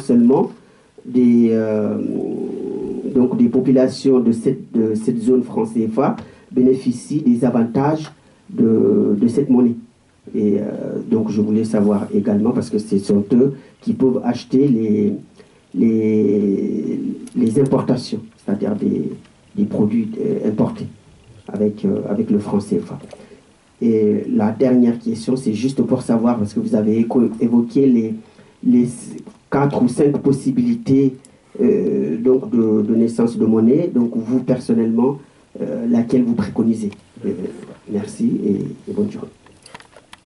seulement des, donc des populations de cette, de cette zone franc CFA bénéficient des avantages de, de cette monnaie. Et donc je voulais savoir également, parce que ce sont eux qui peuvent acheter les, les, les importations, c'est-à-dire des, des, produits importés avec, avec le franc CFA. Et la dernière question, c'est juste pour savoir, parce que vous avez évoqué les, les quatre ou cinq possibilités euh, donc de, naissance de monnaie. Donc vous, personnellement, euh, laquelle vous préconisez? Euh, Merci et, et bonne journée.